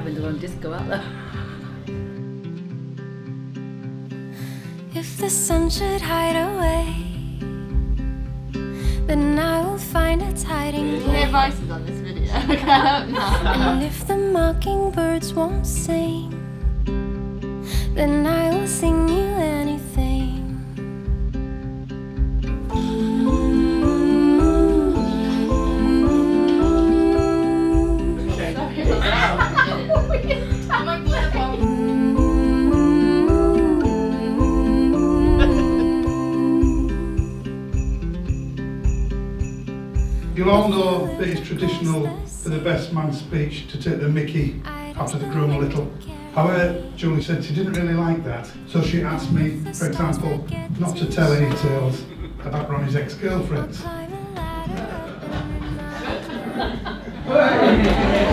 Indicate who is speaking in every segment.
Speaker 1: having their own disco out there.
Speaker 2: If the sun should hide away, then I will find its hiding
Speaker 3: Hear
Speaker 2: place.
Speaker 3: voices on this video. Okay, I hope not.
Speaker 2: And if the mockingbirds won't sing, then I
Speaker 4: You'll all know that it's traditional for the best man speech to take the mickey after the groom a little. However, Julie said she didn't really like that, so she asked me, for example, not to tell any tales about Ronnie's ex-girlfriends.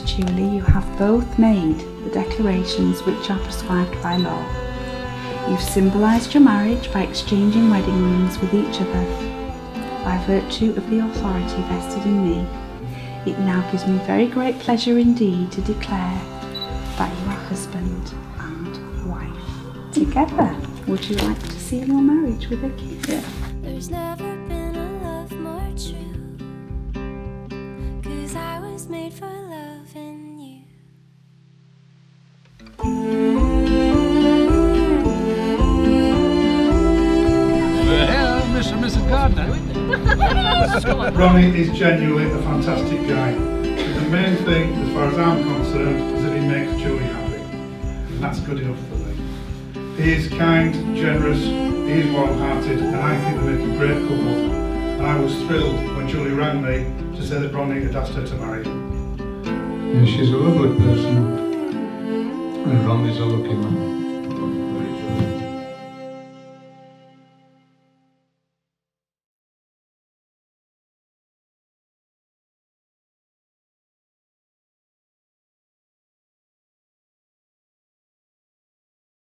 Speaker 5: and Julie, you have both made the declarations which are prescribed by law. You've symbolised your marriage by exchanging wedding rings with each other. By virtue of the authority vested in me, it now gives me very great pleasure indeed to declare that you are husband and wife together. Would you like to seal your marriage with a kiss?
Speaker 2: There's never been a love more true. Cause I was made for
Speaker 6: Mr. and Mrs. Gardner.
Speaker 4: Ronnie is genuinely a fantastic guy. But the main thing, as far as I'm concerned, is that he makes Julie happy. And that's good enough for me. He is kind, generous, he is warm-hearted, and I think they make a great couple. And I was thrilled when Julie rang me to say that Ronnie had asked her to marry him.
Speaker 7: Yeah, she's a lovely person. And Ronnie's a lucky man.